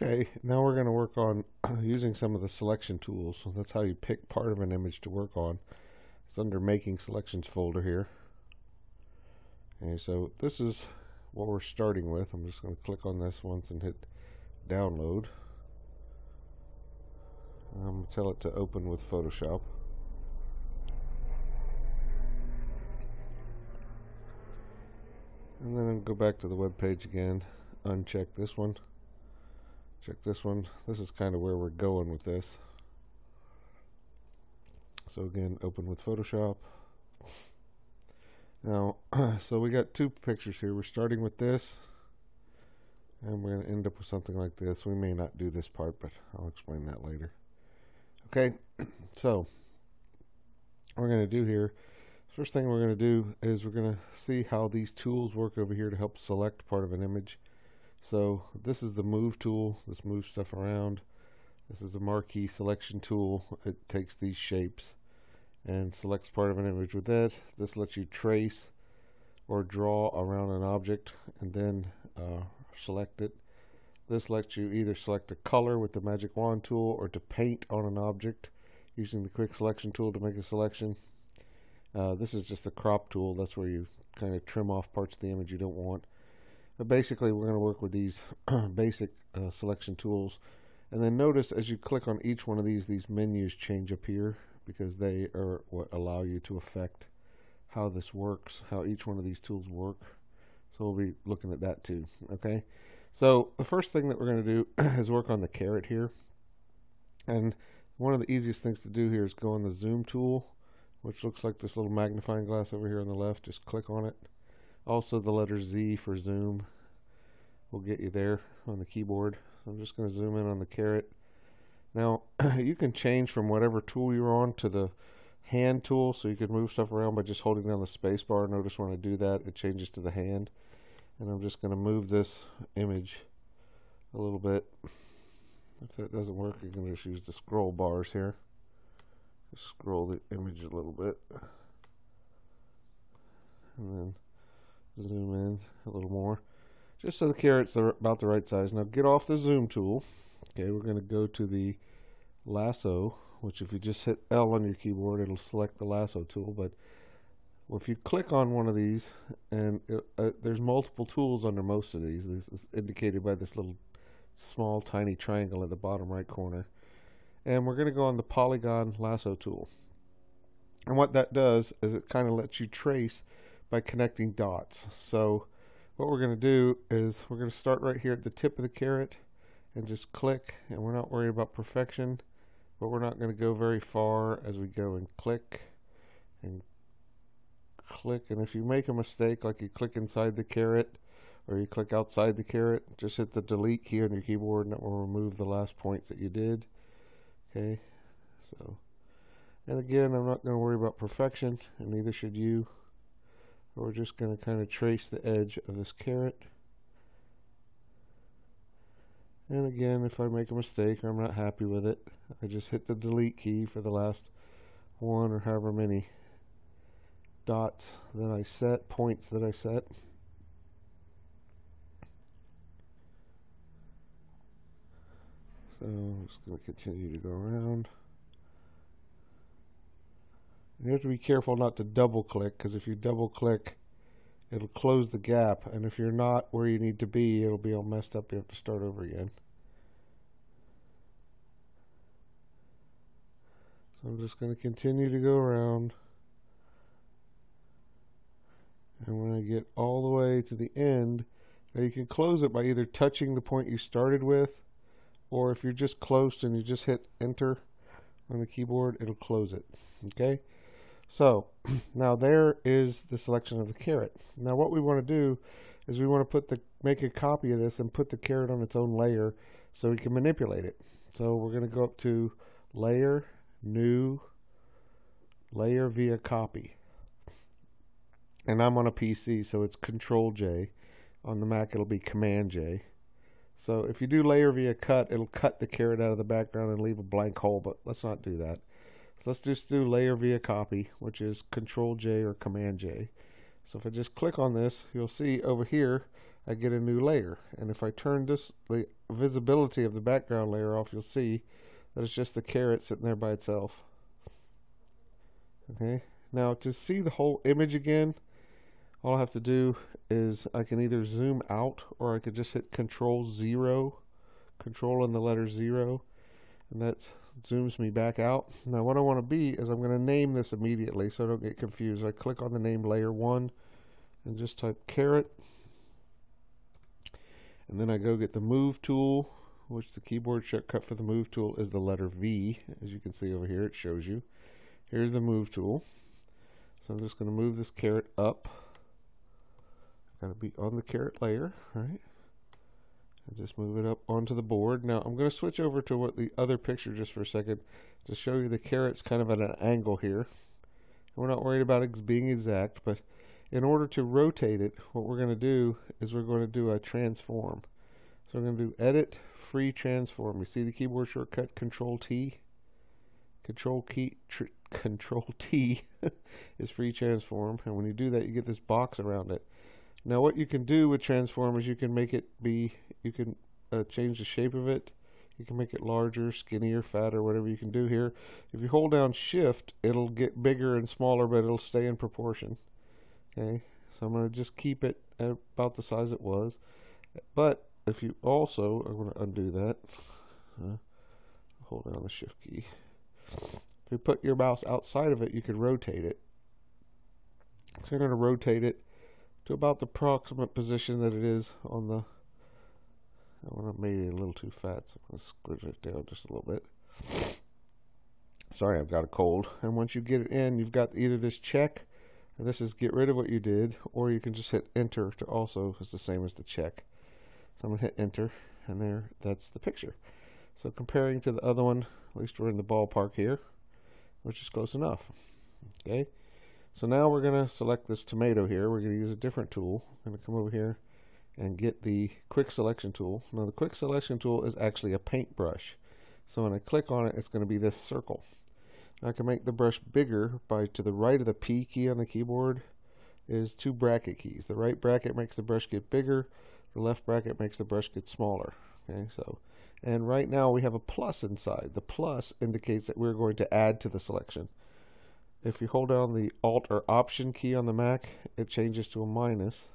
Okay, now we're going to work on using some of the selection tools. So that's how you pick part of an image to work on. It's under Making Selections folder here. Okay, so this is what we're starting with. I'm just going to click on this once and hit download. I'm going to tell it to open with Photoshop. And then go back to the web page again, uncheck this one. Check this one. This is kind of where we're going with this. So again, open with Photoshop. Now, so we got two pictures here. We're starting with this, and we're going to end up with something like this. We may not do this part, but I'll explain that later. Okay, so what we're going to do here, first thing we're going to do is we're going to see how these tools work over here to help select part of an image. So this is the move tool. This moves stuff around. This is a marquee selection tool. It takes these shapes and selects part of an image with it. This lets you trace or draw around an object and then uh, select it. This lets you either select a color with the magic wand tool or to paint on an object using the quick selection tool to make a selection. Uh, this is just the crop tool. That's where you kind of trim off parts of the image you don't want. But basically, we're going to work with these basic uh, selection tools. And then notice as you click on each one of these, these menus change up here because they are what allow you to affect how this works, how each one of these tools work. So we'll be looking at that too. Okay. So the first thing that we're going to do is work on the carrot here. And one of the easiest things to do here is go on the zoom tool, which looks like this little magnifying glass over here on the left. Just click on it. Also the letter Z for zoom will get you there on the keyboard. So I'm just going to zoom in on the carrot. Now you can change from whatever tool you're on to the hand tool so you can move stuff around by just holding down the space bar. Notice when I do that it changes to the hand. And I'm just going to move this image a little bit. If that doesn't work you can just use the scroll bars here. Just scroll the image a little bit. And then zoom in a little more just so the carrots are about the right size. Now get off the zoom tool. Okay, we're going to go to the lasso, which if you just hit L on your keyboard, it'll select the lasso tool. But if you click on one of these, and it, uh, there's multiple tools under most of these. This is indicated by this little small tiny triangle at the bottom right corner. And we're going to go on the polygon lasso tool. And what that does is it kind of lets you trace by connecting dots. So what we're going to do is we're going to start right here at the tip of the carrot and just click and we're not worried about perfection but we're not going to go very far as we go and click and click. And if you make a mistake like you click inside the carrot or you click outside the carrot just hit the delete key on your keyboard and it will remove the last points that you did. Okay so and again I'm not going to worry about perfection and neither should you we're just going to kind of trace the edge of this carrot. And again, if I make a mistake or I'm not happy with it, I just hit the delete key for the last one or however many dots that I set, points that I set. So I'm just going to continue to go around. You have to be careful not to double click because if you double click it'll close the gap and if you're not where you need to be it'll be all messed up. You have to start over again. So I'm just going to continue to go around. And when I get all the way to the end now you can close it by either touching the point you started with or if you're just close and you just hit enter on the keyboard it'll close it okay so now there is the selection of the carrot. Now what we want to do is we want to put the make a copy of this and put the carrot on its own layer so we can manipulate it. So we're going to go up to layer, new, layer via copy. And I'm on a PC so it's control J. On the Mac it'll be command J. So if you do layer via cut it'll cut the carrot out of the background and leave a blank hole but let's not do that let's just do layer via copy, which is Control J or Command J. So if I just click on this, you'll see over here, I get a new layer. And if I turn this, the visibility of the background layer off, you'll see that it's just the carrot sitting there by itself. Okay, now to see the whole image again, all I have to do is I can either zoom out or I could just hit control zero, control and the letter zero, and that zooms me back out. Now what I want to be is I'm going to name this immediately so I don't get confused. I click on the name layer one and just type carrot. And then I go get the move tool which the keyboard shortcut for the move tool is the letter V. As you can see over here it shows you. Here's the move tool. So I'm just going to move this carrot up. Got to be on the carrot layer right just move it up onto the board now I'm going to switch over to what the other picture just for a second to show you the carrot's kind of at an angle here we're not worried about it being exact but in order to rotate it, what we're going to do is we're going to do a transform. So we're going to do edit free transform. You see the keyboard shortcut control T? Control key control T is free transform and when you do that you get this box around it. Now what you can do with transform is you can make it be you can uh, change the shape of it. You can make it larger, skinnier, fatter, whatever you can do here. If you hold down shift, it'll get bigger and smaller, but it'll stay in proportion. Okay, so I'm going to just keep it about the size it was. But if you also, I'm going to undo that. Uh, hold down the shift key. If you put your mouse outside of it, you can rotate it. So you're going to rotate it to about the approximate position that it is on the. I want to make it a little too fat, so I'm going to squish it down just a little bit. Sorry, I've got a cold. And once you get it in, you've got either this check and this is get rid of what you did, or you can just hit enter to also, it's the same as the check. So I'm going to hit enter, and there, that's the picture. So comparing to the other one, at least we're in the ballpark here, which is close enough. Okay, so now we're going to select this tomato here. We're going to use a different tool. I'm going to come over here and get the quick selection tool. Now the quick selection tool is actually a paintbrush. So when I click on it, it's going to be this circle. I can make the brush bigger by to the right of the P key on the keyboard is two bracket keys. The right bracket makes the brush get bigger, the left bracket makes the brush get smaller. Okay, so and right now we have a plus inside. The plus indicates that we're going to add to the selection. If you hold down the Alt or Option key on the Mac, it changes to a minus.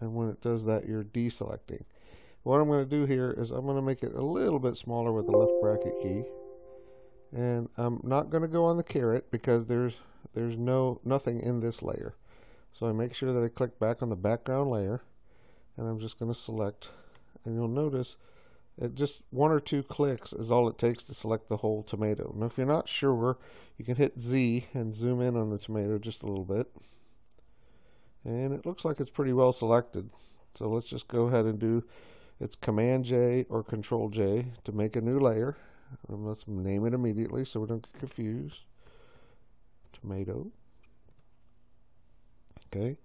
And when it does that, you're deselecting. What I'm going to do here is I'm going to make it a little bit smaller with the left bracket key and I'm not going to go on the carrot because there's there's no nothing in this layer so I make sure that I click back on the background layer and I'm just going to select and you'll notice it just one or two clicks is all it takes to select the whole tomato now if you're not sure you can hit Z and zoom in on the tomato just a little bit and it looks like it's pretty well selected so let's just go ahead and do it's command J or control J to make a new layer and let's name it immediately so we don't get confused. Tomato. Okay.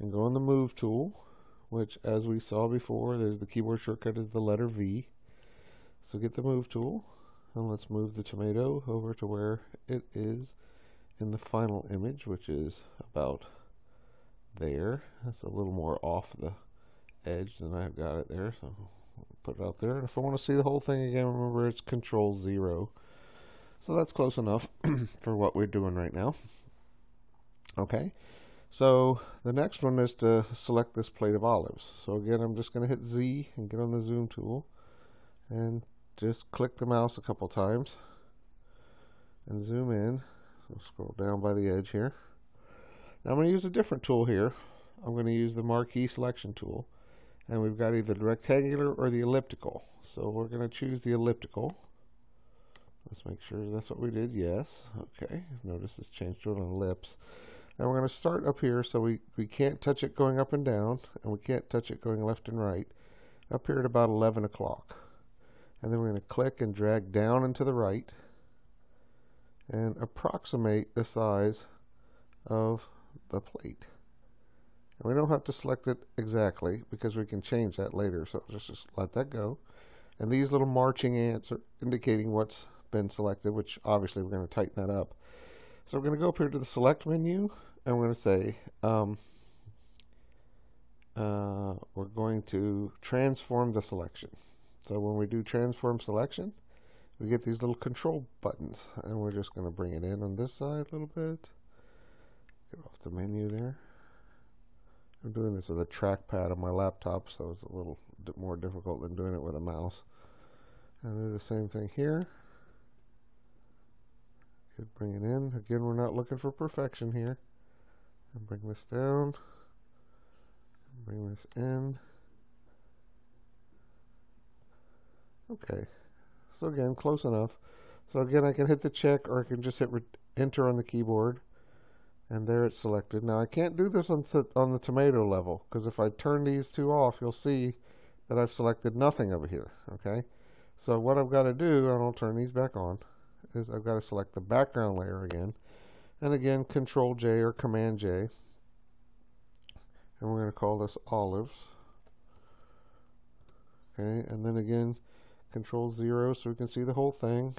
And go on the move tool, which as we saw before, there's the keyboard shortcut is the letter V. So get the move tool and let's move the tomato over to where it is in the final image, which is about there. That's a little more off the edge than I've got it there. So put it out there. And if I want to see the whole thing again, remember it's control zero. So that's close enough for what we're doing right now. Okay, so the next one is to select this plate of olives. So again, I'm just going to hit Z and get on the zoom tool and just click the mouse a couple times and zoom in. Scroll down by the edge here. Now I'm going to use a different tool here. I'm going to use the marquee selection tool and we've got either the rectangular or the elliptical. So we're going to choose the elliptical. Let's make sure that's what we did. Yes. Okay. Notice it's changed to an ellipse. And we're going to start up here so we, we can't touch it going up and down, and we can't touch it going left and right. Up here at about 11 o'clock. And then we're going to click and drag down and to the right and approximate the size of the plate. And we don't have to select it exactly because we can change that later. So just, just let that go. And these little marching ants are indicating what's been selected, which obviously we're going to tighten that up. So we're going to go up here to the select menu and we're going to say um, uh, we're going to transform the selection. So when we do transform selection, we get these little control buttons, and we're just going to bring it in on this side a little bit. Get off the menu there. I'm doing this with a trackpad on my laptop, so it's a little bit more difficult than doing it with a mouse. And do the same thing here. Could bring it in. Again, we're not looking for perfection here. And bring this down. Bring this in. Okay. So again, close enough. So again, I can hit the check or I can just hit enter on the keyboard. And there it's selected. Now I can't do this on, on the tomato level because if I turn these two off, you'll see that I've selected nothing over here. Okay. So what I've got to do, and I'll turn these back on, is I've got to select the background layer again. And again, Control J or Command J. And we're going to call this olives. Okay, and then again, Control 0 so we can see the whole thing.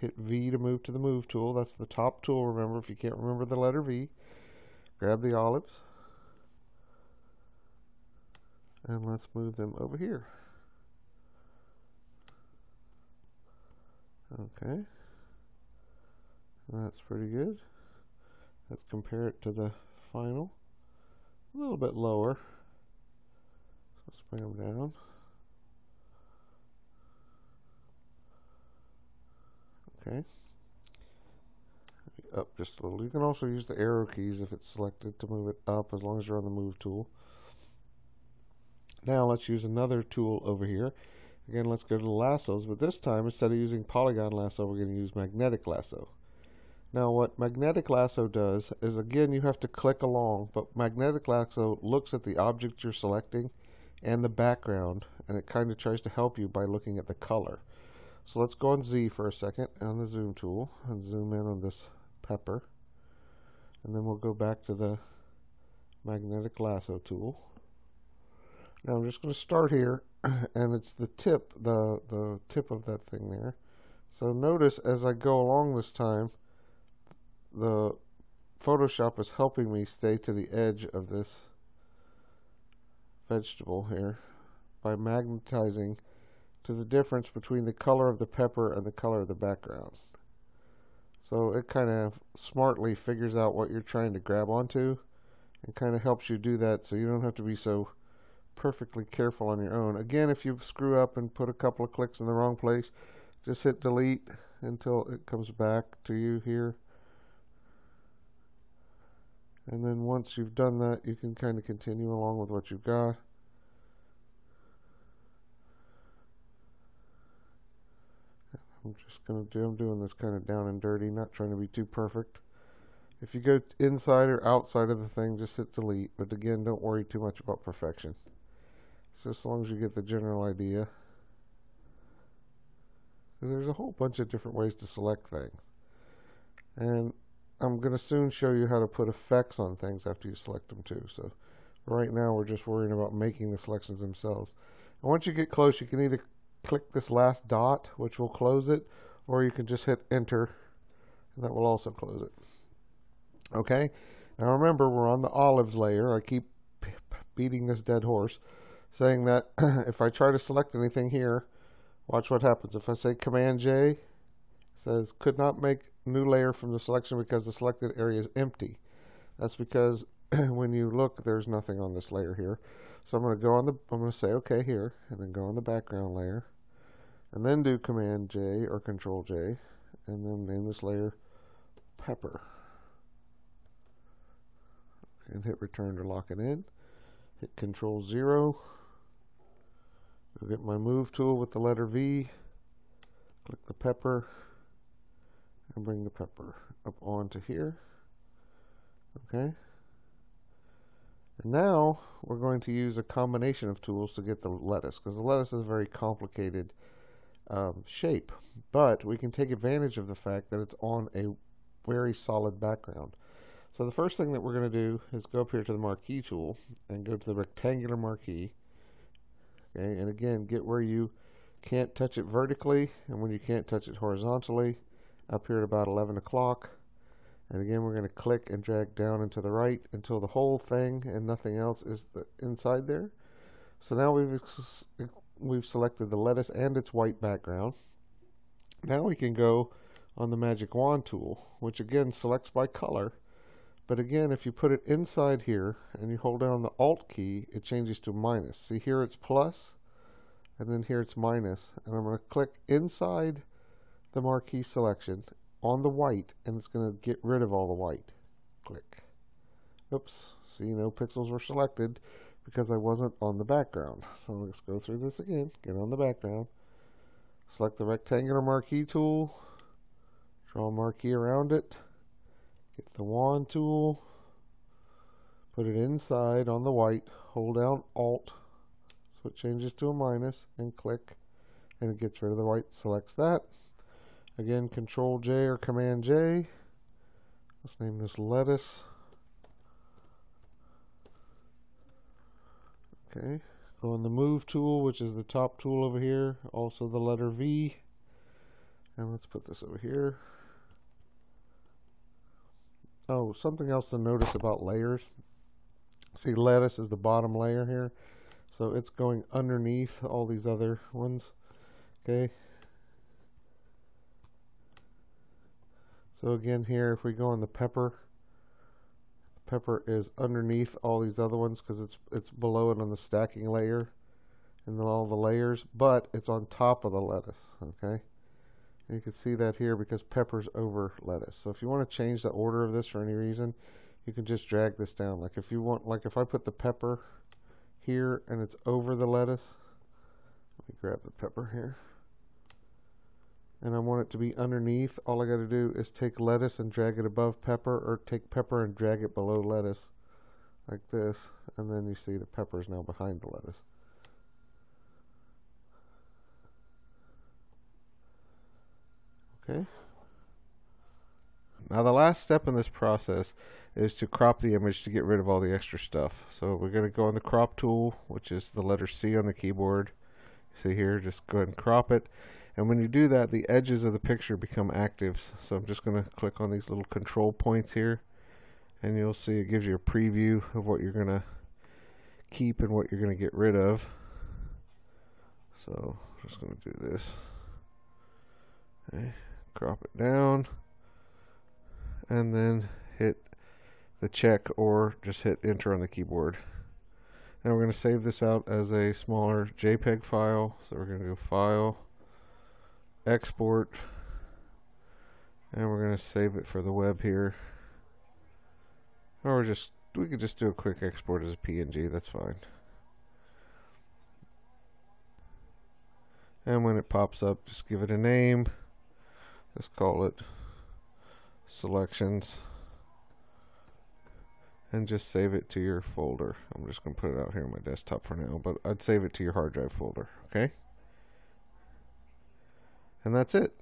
Hit V to move to the Move tool. That's the top tool, remember, if you can't remember the letter V. Grab the olives. And let's move them over here. Okay. That's pretty good. Let's compare it to the final. A little bit lower. bring them down. Okay. Up just a little. You can also use the arrow keys if it's selected to move it up as long as you're on the move tool. Now let's use another tool over here. Again, let's go to the lassos, but this time instead of using polygon lasso, we're going to use magnetic lasso. Now what magnetic lasso does is again you have to click along, but magnetic lasso looks at the object you're selecting and the background and it kind of tries to help you by looking at the color. So let's go on Z for a second on the zoom tool and zoom in on this pepper. And then we'll go back to the magnetic lasso tool. Now I'm just going to start here and it's the tip, the, the tip of that thing there. So notice as I go along this time, the Photoshop is helping me stay to the edge of this vegetable here by magnetizing to the difference between the color of the pepper and the color of the background. So it kind of smartly figures out what you're trying to grab onto and kind of helps you do that so you don't have to be so perfectly careful on your own. Again, if you screw up and put a couple of clicks in the wrong place, just hit delete until it comes back to you here. And then once you've done that, you can kind of continue along with what you've got. I'm just going to do, I'm doing this kind of down and dirty, not trying to be too perfect. If you go inside or outside of the thing, just hit delete. But again, don't worry too much about perfection. So as long as you get the general idea. There's a whole bunch of different ways to select things. And I'm going to soon show you how to put effects on things after you select them too. So right now we're just worrying about making the selections themselves. And once you get close, you can either click this last dot, which will close it, or you can just hit enter, and that will also close it. Okay? Now remember, we're on the olives layer. I keep beating this dead horse, saying that if I try to select anything here, watch what happens. If I say Command J, says could not make new layer from the selection because the selected area is empty. That's because when you look, there's nothing on this layer here. So I'm going to go on the, I'm going to say OK here, and then go on the background layer, and then do Command J or Control J, and then name this layer Pepper. And hit Return to lock it in. Hit Control 0. Go get my Move tool with the letter V. Click the pepper and bring the pepper up onto here. Okay. And now we're going to use a combination of tools to get the lettuce because the lettuce is very complicated um, shape. But we can take advantage of the fact that it's on a very solid background. So the first thing that we're going to do is go up here to the marquee tool and go to the rectangular marquee. Okay, and again, get where you can't touch it vertically and when you can't touch it horizontally, up here at about 11 o'clock And again, we're going to click and drag down and to the right until the whole thing and nothing else is inside there. So now we've we've selected the lettuce and its white background. Now we can go on the magic wand tool, which again selects by color. But again, if you put it inside here and you hold down the Alt key, it changes to minus. See here it's plus, and then here it's minus. And I'm going to click inside the marquee selection on the white, and it's going to get rid of all the white. Click. Oops. See, no pixels were selected because I wasn't on the background. So let's go through this again. Get on the background. Select the rectangular marquee tool. Draw a marquee around it. Get the wand tool. Put it inside on the white. Hold down Alt so it changes to a minus and click and it gets rid of the white. Selects that. Again, Control J or Command J. Let's name this lettuce. Okay, go on the Move tool, which is the top tool over here. Also the letter V. And let's put this over here. Oh, something else to notice about layers. See, lettuce is the bottom layer here. So it's going underneath all these other ones. Okay, So again here, if we go on the pepper, pepper is underneath all these other ones because it's it's below it on the stacking layer and then all the layers, but it's on top of the lettuce, okay? And you can see that here because pepper's over lettuce. So if you want to change the order of this for any reason, you can just drag this down. Like if you want, like if I put the pepper here and it's over the lettuce, let me grab the pepper here and I want it to be underneath, all I got to do is take lettuce and drag it above pepper or take pepper and drag it below lettuce like this and then you see the pepper is now behind the lettuce. Okay. Now the last step in this process is to crop the image to get rid of all the extra stuff. So we're going to go on the crop tool, which is the letter C on the keyboard. See here, just go ahead and crop it. And when you do that, the edges of the picture become active. So I'm just going to click on these little control points here. And you'll see it gives you a preview of what you're going to keep and what you're going to get rid of. So I'm just going to do this. Okay, crop it down. And then hit the check or just hit enter on the keyboard. Now we're going to save this out as a smaller JPEG file. So we're going to go File, export. And we're going to save it for the web here. Or just we could just do a quick export as a PNG that's fine. And when it pops up just give it a name. Let's call it selections. And just save it to your folder. I'm just gonna put it out here on my desktop for now but I'd save it to your hard drive folder okay and that's it.